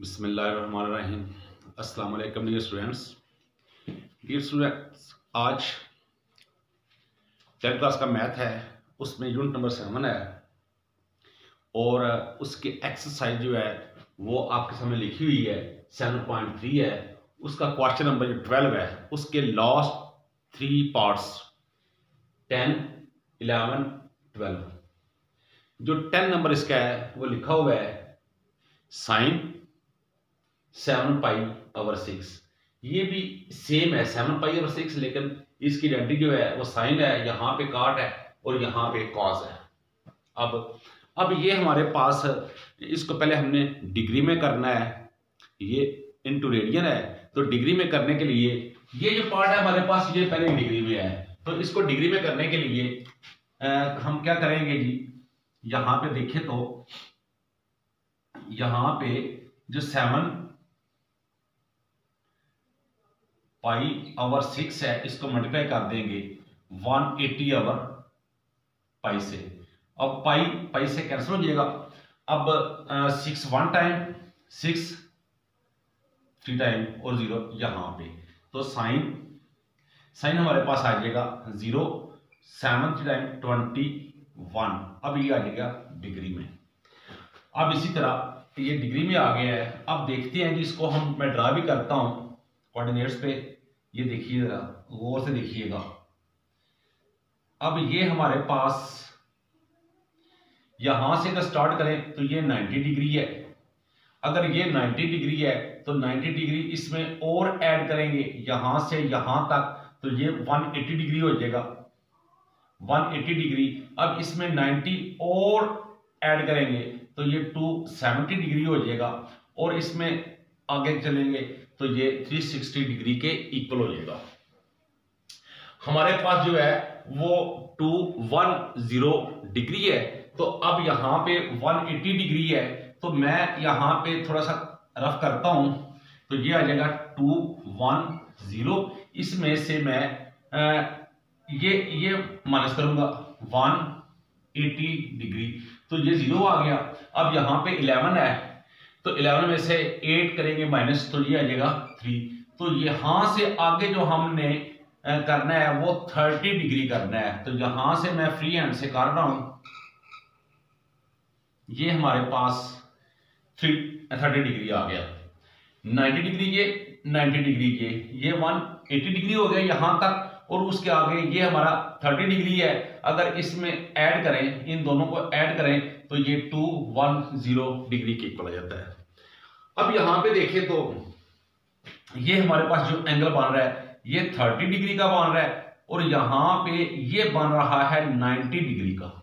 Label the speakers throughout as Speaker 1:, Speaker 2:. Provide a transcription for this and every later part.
Speaker 1: बिस्मिल्लाहिर्रहमानिर्रहीम। अस्सलाम वालेकुम डियर स्टूडेंट्स। डियर स्टूडेंट्स, आज टेंथ क्लास का मैथ है, उसमें यूनिट नंबर सेवन है, और उसकी एक्सरसाइज जो है, वो आपके सामने लिखी हुई है, सेवन पॉइंट थ्री है, उसका क्वेश्चन नंबर जो ट्वेल्व है, उसके last three parts ten, eleven, twelve. जो टेन नंबर इसका है, वो लिखा हुआ है, sine seven pi over six ये भी सेम है सेवन पाई ओवर सिक्स लेकिन इसकी आइडेंटिटी जो है वो साइन है यहाँ पे काट है और यहाँ पे कॉज है। अब अब ये हमारे पास इसको पहले हमने डिग्री में करना है। ये इंटू रेडियन है तो डिग्री में करने के लिए ये जो पार्ट है हमारे पास ये पहले डिग्री में है। तो इसको डिग्री में करने के लिए आ, हम क्या करेंगे जी? यहाँ पे देखें तो यहाँ पे जो सेवन पाई आवर सिक्स है, इसको मल्टीप्लाई कर देंगे वन एटी आवर पाई से। अब पाई पाई से कैंसिल हो जाएगा। अब six one time six three time और ज़ीरो यहाँ पे। तो साइन साइन हमारे पास आ जाएगा zero seven three time twenty one अब ये आ जाएगा डिग्री में। अब इसी तरह ये डिग्री में आ गया है। अब देखते हैं जी इसको हम, मैं ड्रा भी करता हूँ। कोऑर्डिनेट्स पे ये देखिए जरा, गौर से देखिएगा। अब ये हमारे पास यहाँ से अगर स्टार्ट करें तो ये 90 डिग्री है। अगर ये 90 डिग्री है तो 90 डिग्री इसमें और ऐड करेंगे, यहाँ से यहाँ तक तो ये 180 डिग्री हो जाएगा। 180 डिग्री अब इसमें 90 और ऐड करेंगे तो ये 270 डिग्री हो जाएगा। और इसमें आगे चलेंगे तो ये 360 डिग्री के इक्वल हो जाएगा। हमारे पास जो है, वो 210 डिग्री है। तो अब यहाँ पे 180 डिग्री है। तो मैं यहाँ पे थोड़ा सा रफ करता हूँ। तो ये आ जाएगा 210 इसमें से मैं ये ये माइनस करूँगा। 180 डिग्री। तो ये ज़ीरो आ गया। अब यहाँ पे 11 है। तो 11 में से 8 करेंगे माइनस तो ये आ जाएगा 3 तो यहाँ से आगे जो हमने करना है, वो 30 डिग्री करना है. तो यहाँ से मैं फ्री हैंड से कर रहा हूँ. ये हमारे पास थ्री थर्टी डिग्री आ गया. 90 डिग्री ये 90 डिग्री ये. ये 180 डिग्री हो गया यहाँ तक. और उसके आगे ये हमारा 30 डिग्री है। अगर इसमें ऐड करें, इन दोनों को ऐड करें तो ये 210 डिग्री के इक्वल आ जाता है। अब यहाँ पे देखें तो ये हमारे पास जो एंगल बन रहा है, ये 30 डिग्री का बन रहा है और यहाँ पे ये बन रहा है 90 डिग्री का।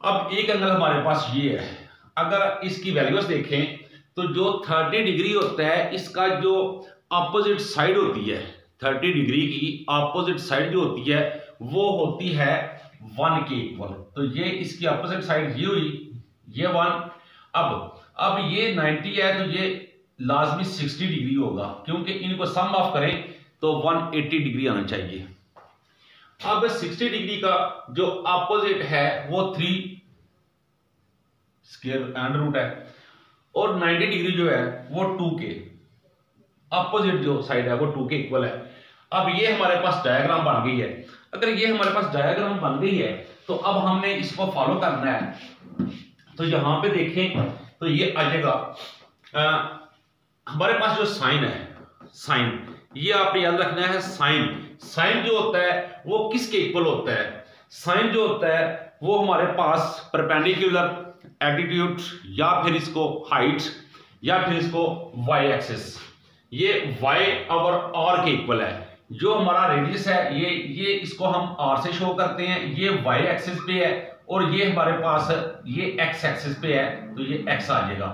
Speaker 1: अब एक एंगल हमारे पास ये है। अगर इसकी वैल्यूज़ देखें तो जो 30 डिग्री होता है, इसका जो अपोजिट साइड होती है 30 डिग्री की अपोजिट साइड जो होती है, वो होती है वन के इक्वल तो ये इसकी अपोजिट साइड ये हुई, ये वन अब अब ये 90 है तो ये लाजमी 60 डिग्री होगा, क्योंकि इनको सम ऑफ़ करें तो 180 डिग्री आना चाहिए. अब 60 डिग्री का जो अपोजिट है, वो थ्री स्केयर अंडर रूट है, और 90 डिग्री जो है, वो टू के. अपोजिट जो साइड है, वो टू के इक्वल है। अब ये हमारे पास डायग्राम बन गई है। अगर ये हमारे पास डायग्राम बन गई है तो अब हमने इसको फॉलो करना है। तो यहाँ पे देखें तो ये आ जाएगा। हमारे पास जो साइन है साइन ये आपने याद रखना है साइन साइन जो होता है, वो किसके इक्वल होता है? साइन जो होता है, वो हमारे पास परपेंडिकुलर एटीट्यूड या फिर इसको हाइट या फिर इसको वाई एक्सिस ये वाई और आर के इक्वल है। जो हमारा रेडियस है, ये ये इसको हम आर से शो करते हैं। ये वाई एक्सिस पे है और ये हमारे पास, ये एक्स एक्सिस पे है तो ये एक्स आ जाएगा।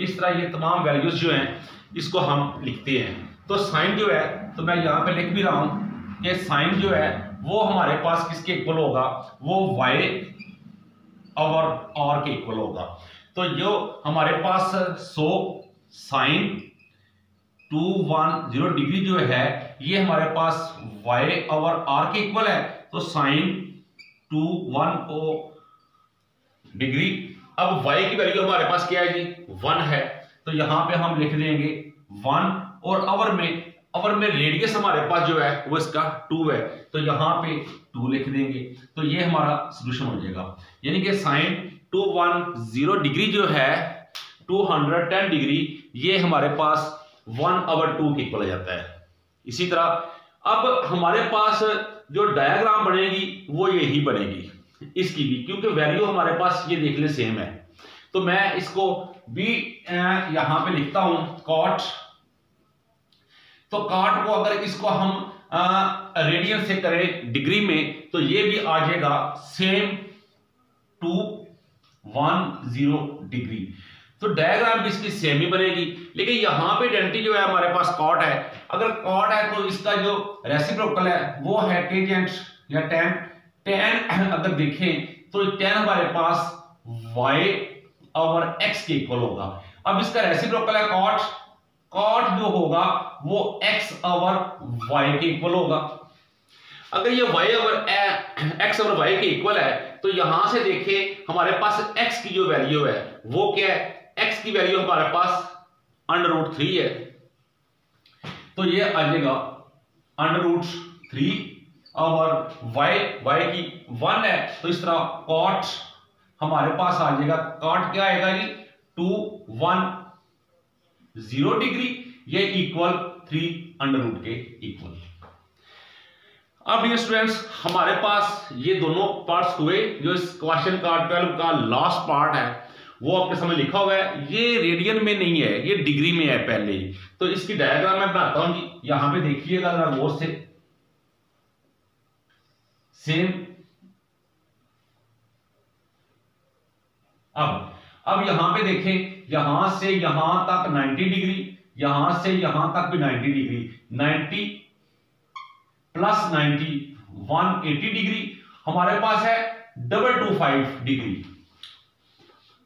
Speaker 1: इस तरह ये तमाम वैल्यूज़ जो हैं, इसको हम लिखते हैं। तो साइन जो है तो मैं यहाँ पे लिख भी रहा हूँ कि साइन जो है, वो हमारे पास किसके इक्वल होगा? वो वाई और आर के इक्वल होगा। तो जो हमारे पास so sine two one zero degree जो है, ये हमारे पास वाई और आर के इक्वल है तो sine two one O degree अब y की वैल्यू हमारे पास क्या है जी? वन है। तो यहाँ पे हम लिख देंगे वन और अवर में अवर में रेडियस हमारे पास जो है, वो इसका टू है। तो यहाँ पे टू लिख देंगे। तो ये हमारा सोल्यूशन हो जाएगा। यानी कि sine two one zero degree जो है टू हंड्रेड टेन डिग्री ये हमारे पास वन अवर टू के इक्वल आ जाता है। इसी तरह, अब हमारे पास जो डायग्राम बनेगी, वो यही बनेगी, इसकी भी, क्योंकि वैल्यू हमारे पास ये देख ले सेम है। तो मैं इसको भी यहाँ पे लिखता हूँ कॉट तो कॉट को अगर इसको हम रेडियन से करें डिग्री में तो ये भी आ जाएगा same two one zero degree तो डायग्राम भी इसकी सेम ही बनेगी। लेकिन यहाँ पे डेंटी जो है हमारे पास कॉट है। अगर कॉट है तो इसका जो रेसिप्रोकल है, वो है टेजेंट या टेन टेन अगर देखें तो टेन हमारे पास वाई और एक्स के इक्वल होगा। अब इसका रेसिप्रोकल है कॉट कॉट जो होगा, वो एक्स और वाई के इक्वल होगा। अगर ये y और x और y के इक्वल है तो यहाँ से देखें, हमारे पास x की जो वैल्यू है, वो क्या है? X की वैल्यू हमारे पास अंडर रूट थ्री है। तो ये आ जाएगा अंडर रूट थ्री और वाई वाई की वन है तो इस तरह कॉट हमारे पास आ जाएगा। कॉट क्या आएगा जी? टू वन ज़ीरो डिग्री ये इक्वल थ्री अंडर रूट के इक्वल अब ये स्टूडेंट्स हमारे पास ये दोनों पार्ट्स हुए, जो इस क्वेश्चन का ट्वेल्व का लास्ट पार्ट है। वो आपके समय लिखा हुआ है, ये रेडियन में नहीं है, ये डिग्री में है पहले ही. तो इसकी डायग्राम मैं बनाता हूँ जी, यहाँ पे देखिएगा जरा गौर से सेम अब अब यहाँ पे देखें, यहाँ से यहाँ तक 90 डिग्री यहाँ से यहाँ तक भी 90 डिग्री 90 प्लस 90 180 डिग्री हमारे पास है डबल टू फाइव डिग्री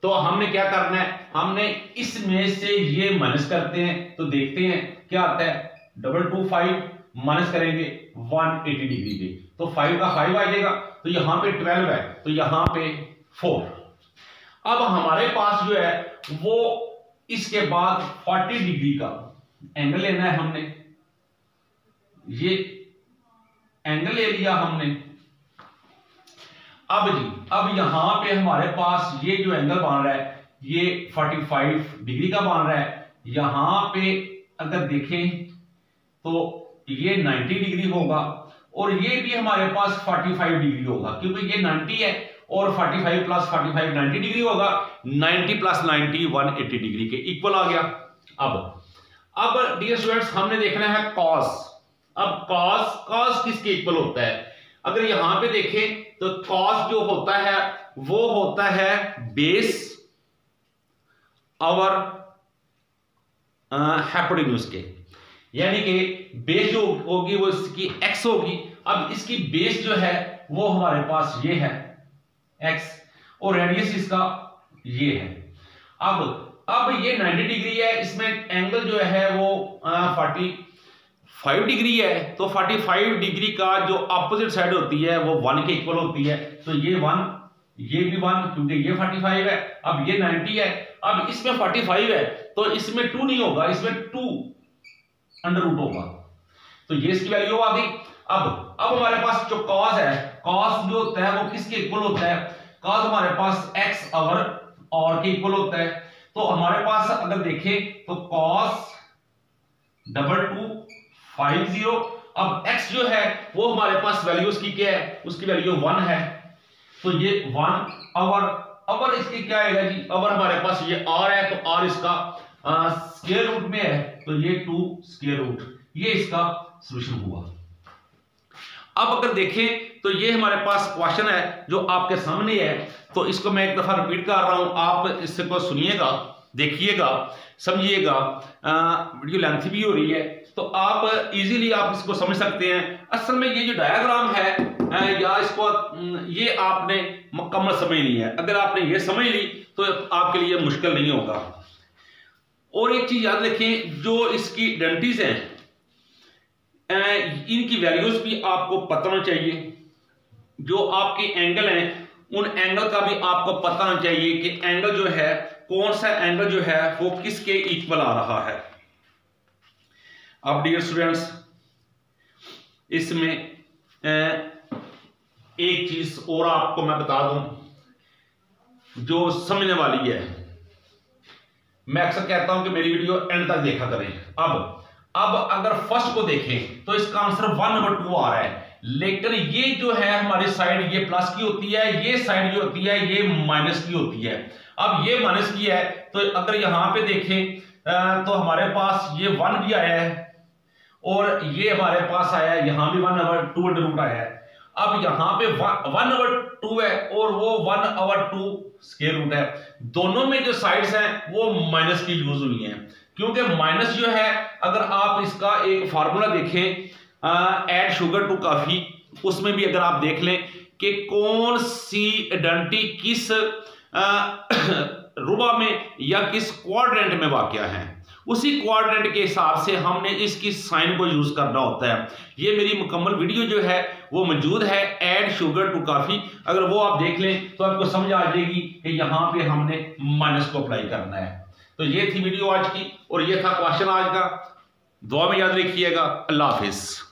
Speaker 1: तो हमने क्या करना है? हमने इसमें से ये माइनस करते हैं तो देखते हैं क्या आता है? डबल टू फाइव माइनस करेंगे 180 डिग्री पे। तो फाइव का फाइव आ जाएगा तो यहाँ पे 12 है तो यहाँ पे 4 अब हमारे पास जो है, वो इसके बाद 40 डिग्री का एंगल लेना है हमने। ये एंगल ले लिया हमने। अब जी, अब यहाँ पे हमारे पास ये जो एंगल बन रहा है, ये 45 डिग्री का बन रहा है। यहाँ पे अगर देखें तो ये 90 डिग्री होगा और ये भी हमारे पास 45 डिग्री होगा, क्योंकि ये 90 है और 45 प्लस 45 90 डिग्री होगा 90 प्लस 90 180 डिग्री के इक्वल आ गया। अब अब डियर स्टूडेंट्स हमने देखना है कॉस अब कॉस कॉस किसके इक्वल होता है? अगर यहाँ पे देखें तो कॉस जो होता है, वो होता है बेस और हैपोडिन्यूस के। यानी कि बेस जो होगी, वो इसकी एक्स होगी। अब इसकी बेस जो है, वो हमारे पास ये है एक्स और रेडियस इसका ये है। अब अब ये 90 डिग्री है, इसमें एंगल जो है, वो फोर्टी फाइव डिग्री है तो 45 डिग्री का जो अपोजिट साइड होती है, वो वन के इक्वल होती है। तो ये वन ये भी वन क्योंकि ये 45 है, अब ये 90 है, अब इसमें 45 है तो इसमें टू नहीं होगा, इसमें टू अंडर रूट होगा। तो ये इसकी वैल्यू आ गई। अब अब हमारे पास जो कॉस है कॉस जो होता है, वो किसके इक्वल होता है? कॉस हमारे पास एक्स अवर और के इक्वल होता है। तो हमारे पास अगर देखें तो cos double two five zero. अब x जो है, वो हमारे पास वैल्यू उसकी क्या है? उसकी वैल्यू वन है। तो ये वन अवर अवर इसकी क्या आएगा जी? अवर हमारे पास ये r है तो r इसका स्केयर रूट में है। तो ये टू स्केयर रूट ये इसका सोल्यूशन हुआ। अब अगर देखें तो ये हमारे पास क्वेश्चन है, जो आपके सामने है। तो इसको मैं एक दफ़ा रिपीट कर रहा हूँ। आप इसको सुनिएगा, देखिएगा, समझिएगा। वीडियो लेंथ भी हो रही है। तो आप इजीली आप इसको समझ सकते हैं। असल में ये जो डायग्राम है या इसको ये आपने मुकम्मल समझ ली है। अगर आपने ये समझ ली तो आपके लिए मुश्किल नहीं होगा। और एक चीज़ याद रखें, जो इसकी डेंटिस हैं इनकी वैल्यूज़ भी आपको पता होना चाहिए। जो आपके एंगल हैं, उन एंगल का भी आपको पता होना चाहिए कि एंगल जो है, कौन सा एंगल जो है, वो किसके इक्वल आ रहा है। अब डियर स्टूडेंट्स इसमें एक चीज़ और आपको मैं बता दूँ, जो समझने वाली है। मैं अक्सर कहता हूँ कि मेरी वीडियो एंड तक देखा करें। अब अब अगर फ़र्स्ट को देखें तो इसका आंसर वन नंबर टू आ रहा है। लेकिन ये जो है हमारी साइड ये प्लस की होती है, ये साइड जो होती है, ये माइनस की होती है। अब ये माइनस की है तो अगर यहाँ पे देखें तो हमारे पास ये वन भी आया है। और ये हमारे पास आया यहाँ भी one number two under root आया है। अब यहाँ पे वन ओवर टू है और वो one over two square root है। दोनों में जो साइड्स हैं, वो माइनस की यूज़ हुई हैं। क्योंकि माइनस जो है, अगर आप इसका एक फार्मूला देखें एड शुगर टू काफ़ी उसमें भी अगर आप देख लें कि कौन सी आइडेंटिटी किस रुबा में या किस क्वाड्रेंट में वाक्य है। उसी क्वाड्रेंट के हिसाब से हमने इसकी साइन को यूज़ करना होता है। ये मेरी मुकम्मल वीडियो जो है, वो मौजूद है। एड शुगर टू काफ़ी अगर वो आप देख लें तो आपको समझ आ जाएगी कि यहाँ पे हमने माइनस को अप्लाई करना है। तो ये थी वीडियो आज की, और ये था क्वेश्चन आज का। दुआ में याद रखिएगा। अल्लाह हाफिज़।